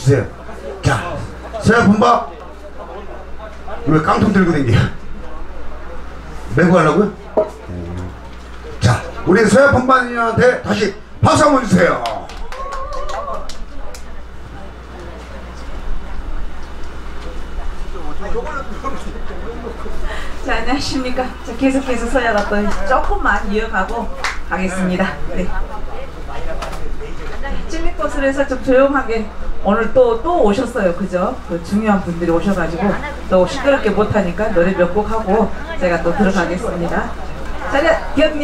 주세요. 자, 서야 본바. 왜 깡통 들고 댕겨? 메고 하려고요? 음. 자, 우리 서야 본바님한테 다시 박수 한번 주세요. 자, 안녕하십니까. 자, 계속해서 서야가 또 조금만 이어가고 가겠습니다. 네. 찔리꽃을 해서 좀 조용하게 오늘 또, 또 오셨어요. 그죠? 그 중요한 분들이 오셔가지고 또 시끄럽게 못하니까 노래 몇 곡 하고 제가 또 들어가겠습니다. 자리, 경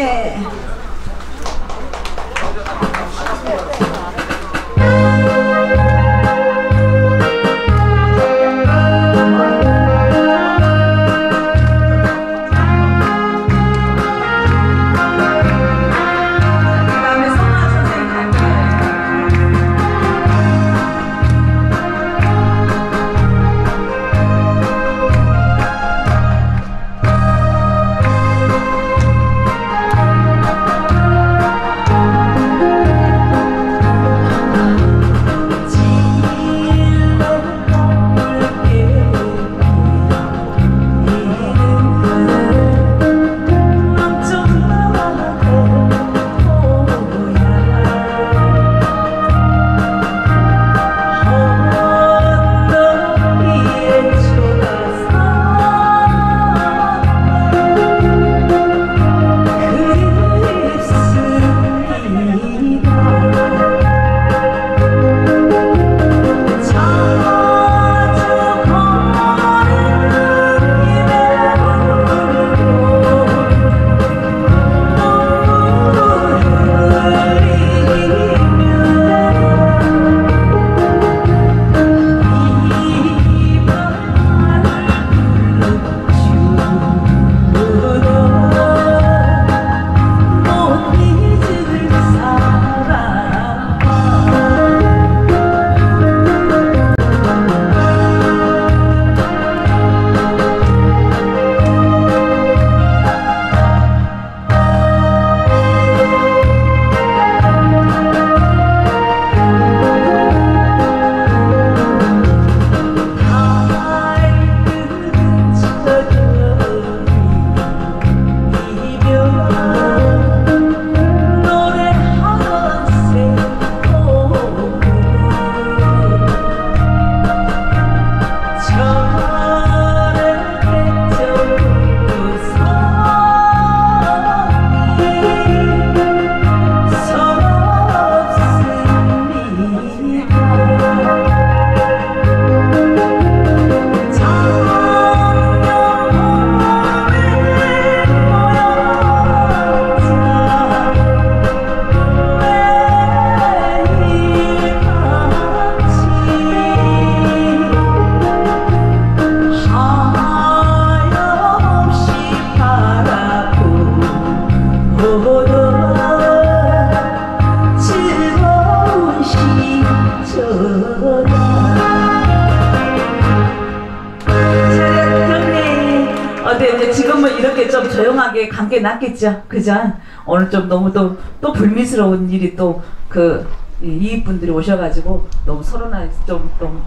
좀 너무 또 또 불미스러운 일이 또 그 이익분들이 오셔가지고 너무 서로나 좀 좀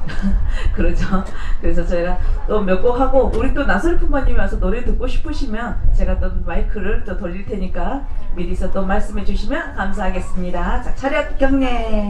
그러죠. 그래서 저희가 또 몇 곡 하고 우리 또 나설 부모님이 와서 노래 듣고 싶으시면 제가 또 마이크를 또 돌릴 테니까 미리서 또 말씀해 주시면 감사하겠습니다. 자 차렷 경례.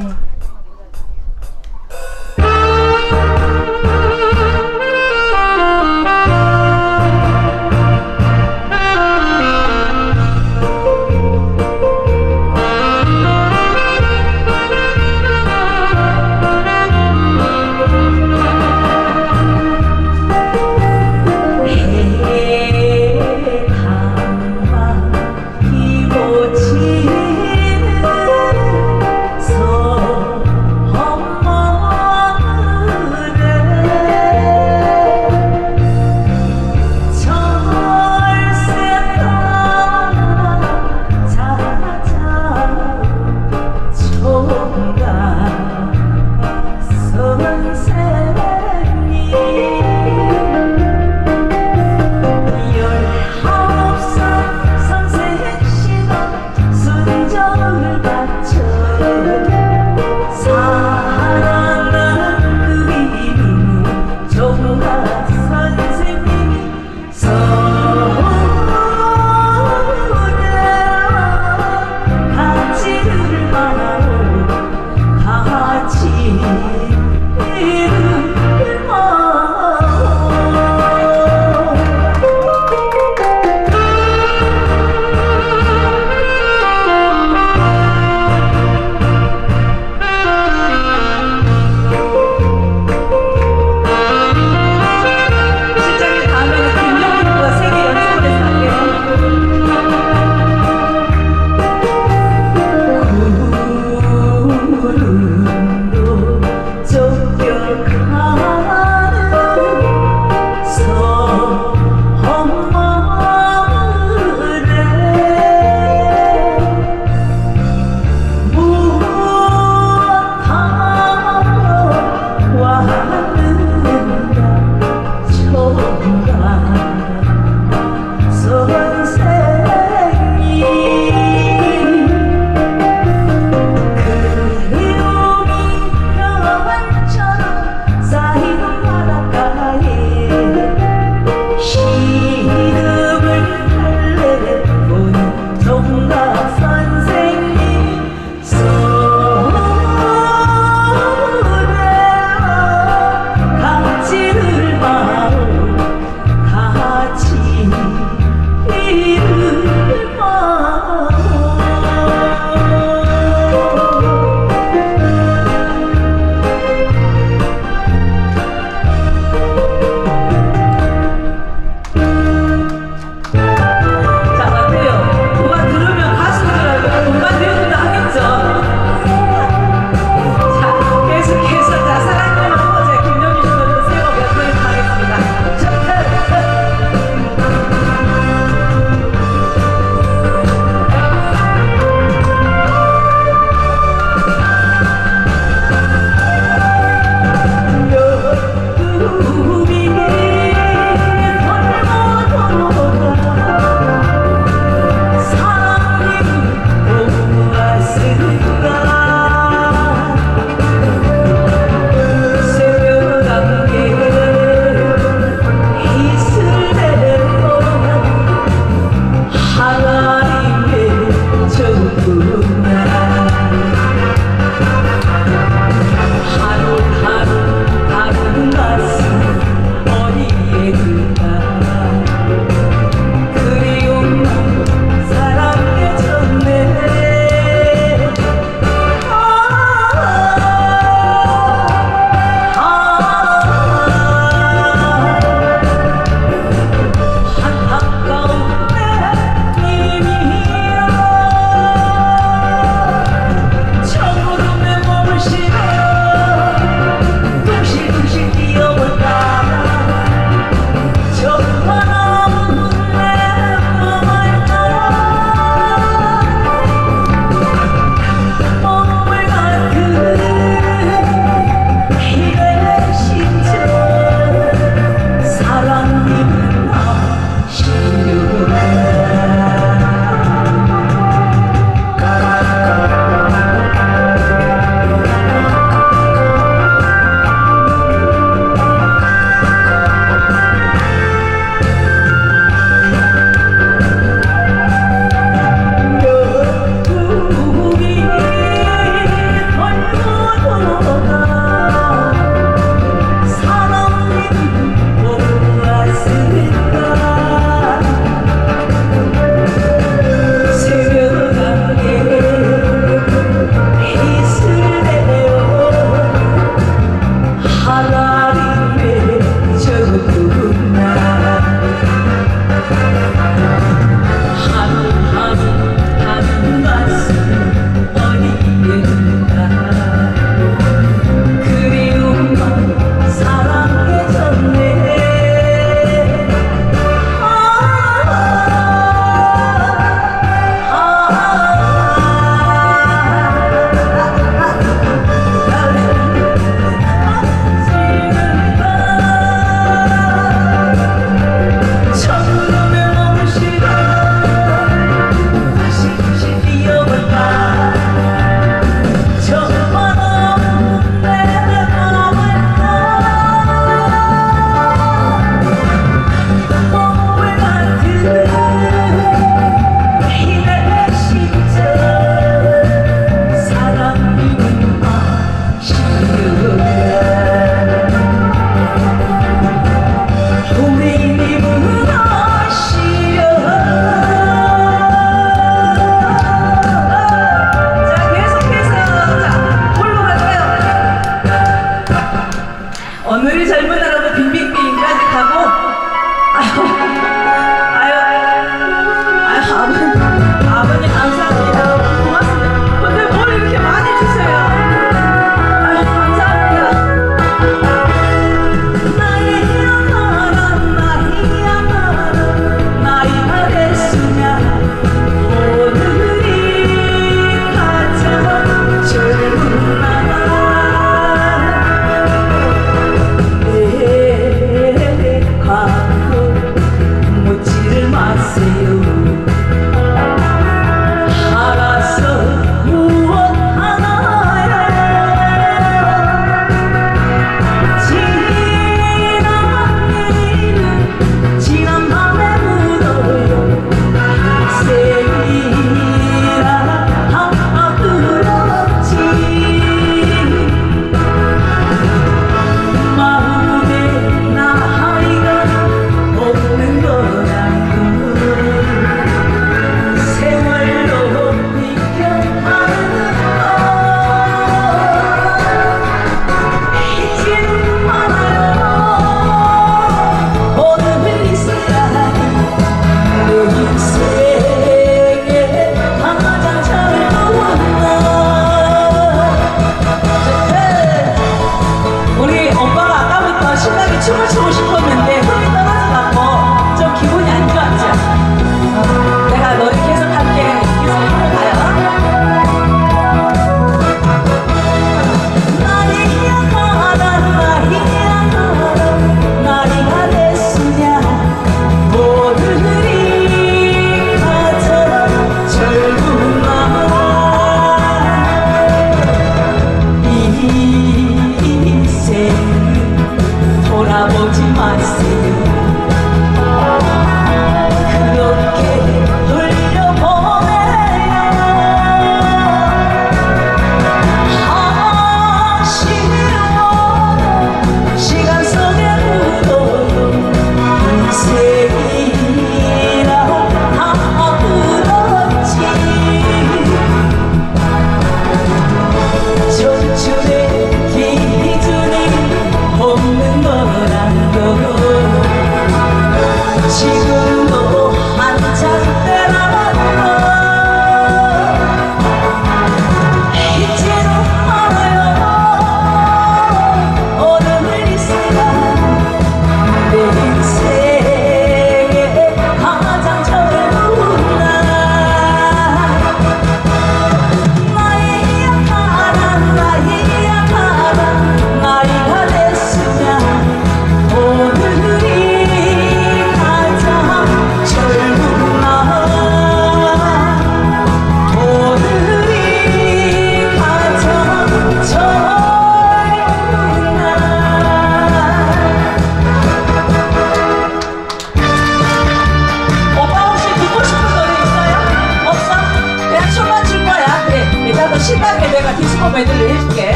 Bye.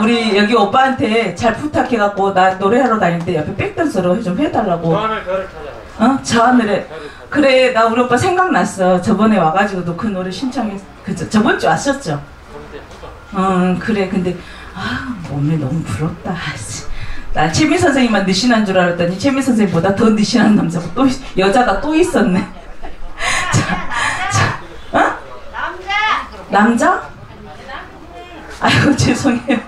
우리 여기 오빠한테 잘 부탁해갖고 나 노래하러 다닐 때 옆에 백댄서로 좀 해달라고. 저하늘 별을. 어? 저 하늘에. 그래, 나 우리 오빠 생각났어. 저번에 와가지고도 그 노래 신청했, 그죠? 저번 주 왔었죠? 어, 그래. 근데, 아, 몸이 너무 부럽다. 아이씨. 난 최미 선생님만 느신한 줄 알았더니 최미 선생님보다 더 느신한 남자가 또, 있- 여자가 또 있었네. 자, 자, 어? 남자? 아이고, 죄송해요.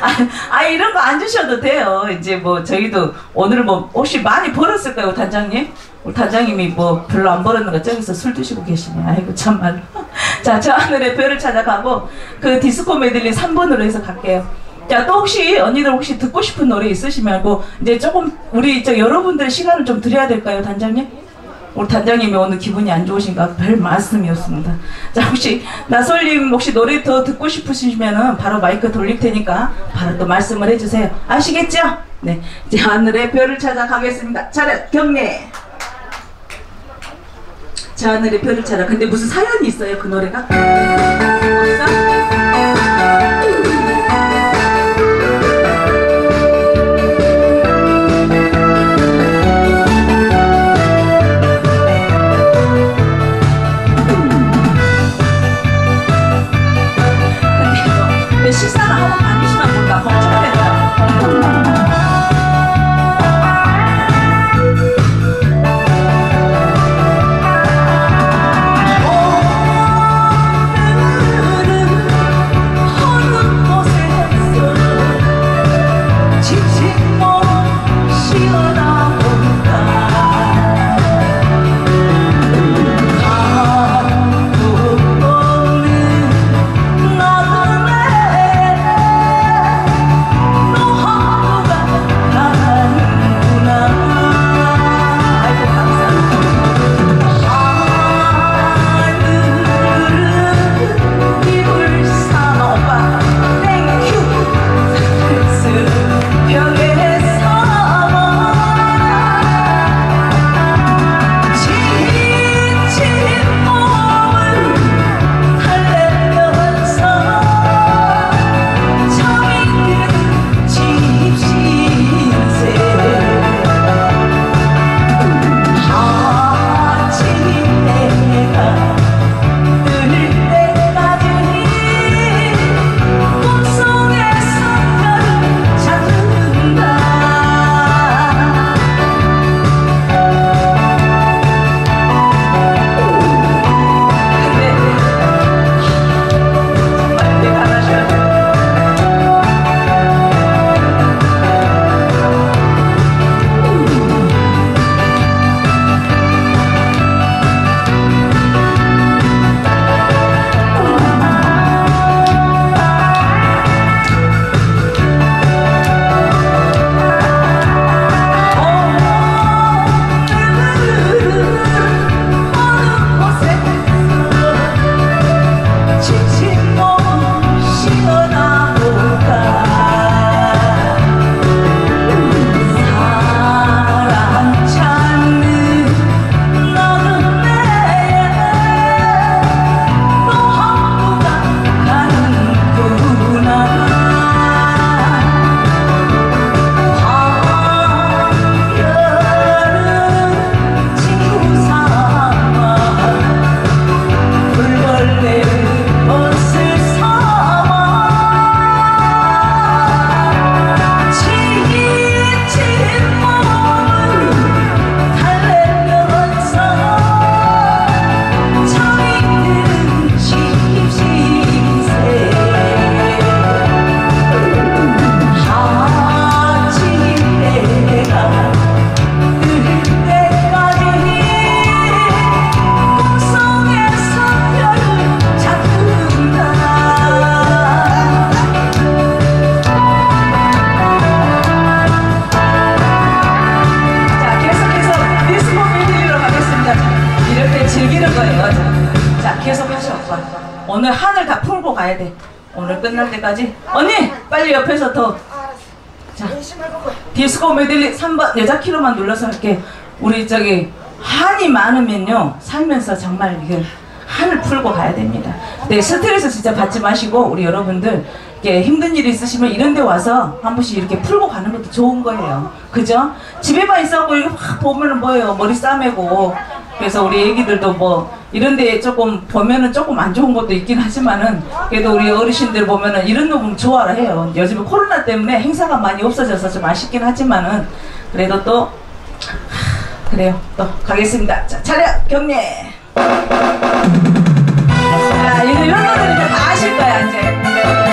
아, 아, 이런 거 안 주셔도 돼요. 이제 뭐, 저희도 오늘 뭐, 혹시 많이 벌었을까요, 단장님? 우리 단장님이 뭐, 별로 안 벌었는 거 저기서 술 드시고 계시네. 아이고, 참말로. 자, 저 하늘의 별을 찾아가고, 그 디스코 메들리 3번으로 해서 갈게요. 자, 또 혹시, 언니들 혹시 듣고 싶은 노래 있으시면, 고 이제 조금, 우리 저 여러분들 시간을 좀 드려야 될까요, 단장님? 우리 단장님이 오늘 기분이 안 좋으신가 별 말씀이었습니다. 자 혹시 나솔님 혹시 노래 더 듣고 싶으시면은 바로 마이크 돌릴 테니까 바로 또 말씀을 해주세요. 아시겠죠? 네, 이제 하늘의 별을 찾아 가겠습니다. 차렷 경례. 자 하늘의 별을 찾아. 근데 무슨 사연이 있어요 그 노래가? 없어? 오빠 오늘 하늘 다 풀고 가야 돼. 오늘 끝날 때까지. 언니 빨리 옆에서 더. 자, 디스코 메들리 3번 여자 키로만 눌러서 할게. 우리 저기 한이 많으면요 살면서 정말 이게 한을 풀고 가야 됩니다. 네, 스트레스 진짜 받지 마시고 우리 여러분들 이렇게 힘든 일이 있으시면 이런 데 와서 한 번씩 이렇게 풀고 가는 것도 좋은 거예요. 그죠? 집에만 있어고 이렇게 확 보면은 뭐예요? 머리 싸매고 그래서 우리 애기들도 뭐 이런 데 조금 보면은 조금 안 좋은 것도 있긴 하지만은 그래도 우리 어르신들 보면은 이런 거 보면 좋아라 해요. 요즘 코로나 때문에 행사가 많이 없어져서 좀 아쉽긴 하지만은 그래도 또 하, 그래요. 또 가겠습니다. 자, 차렷 경례. 자, 이거 이런 거는 다 아실 거야 이제.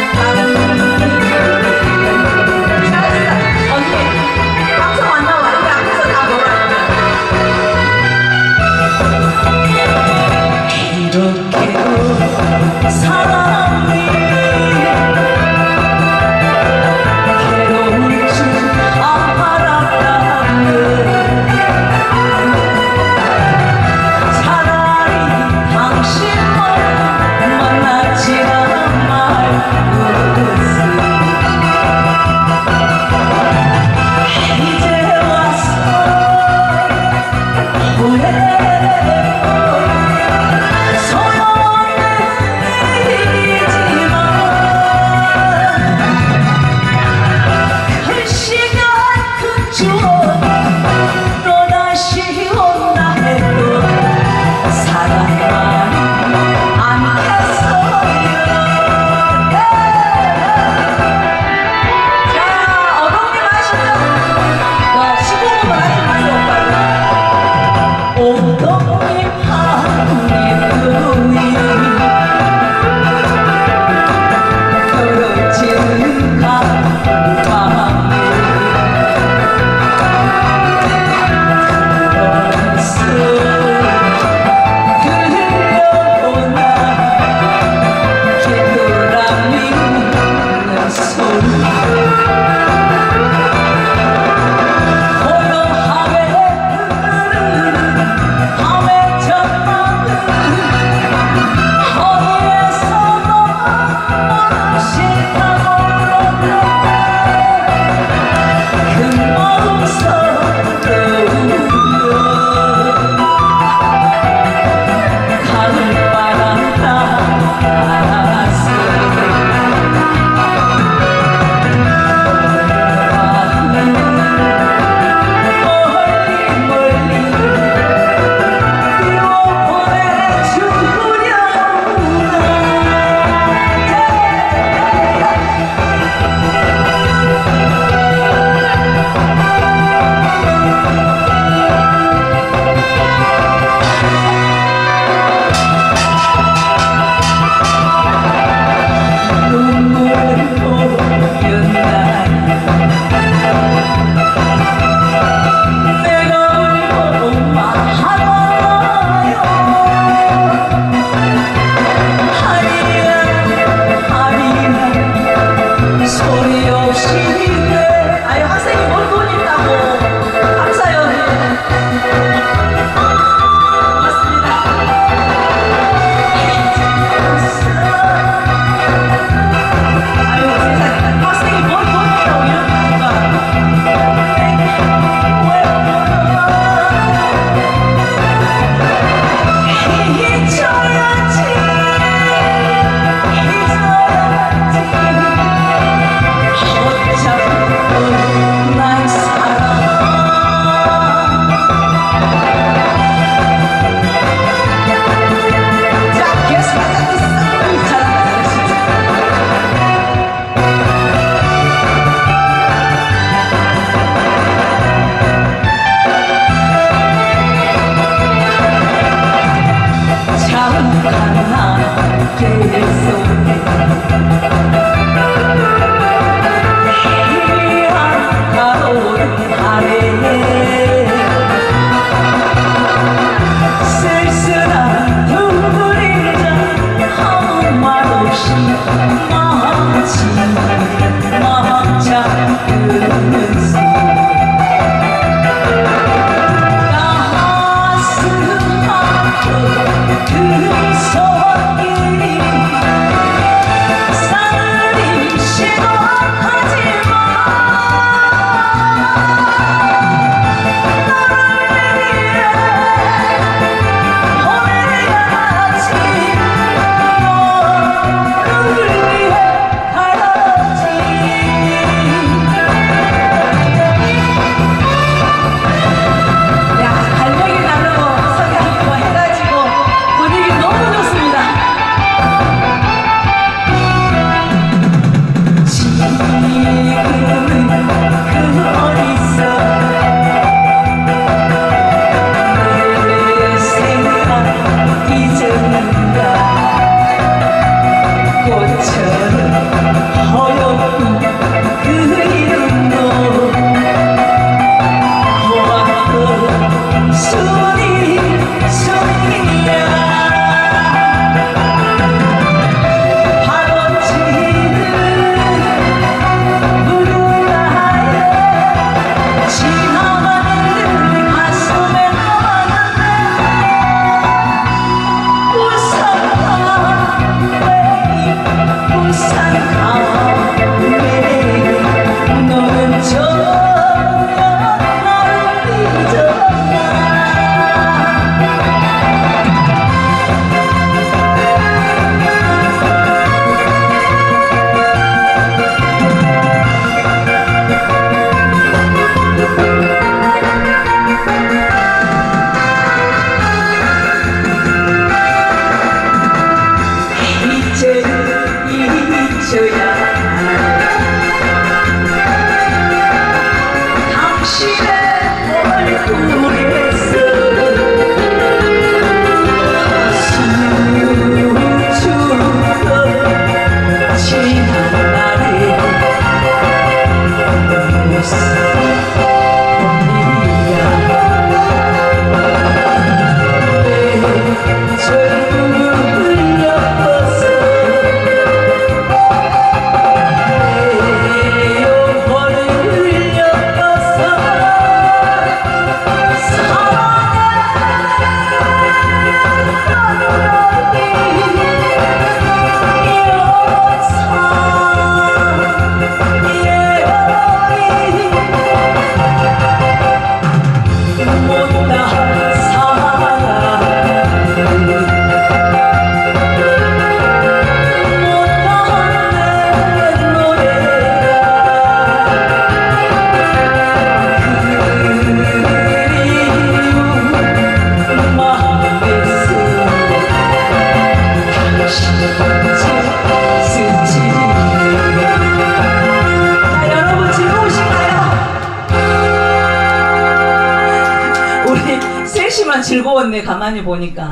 하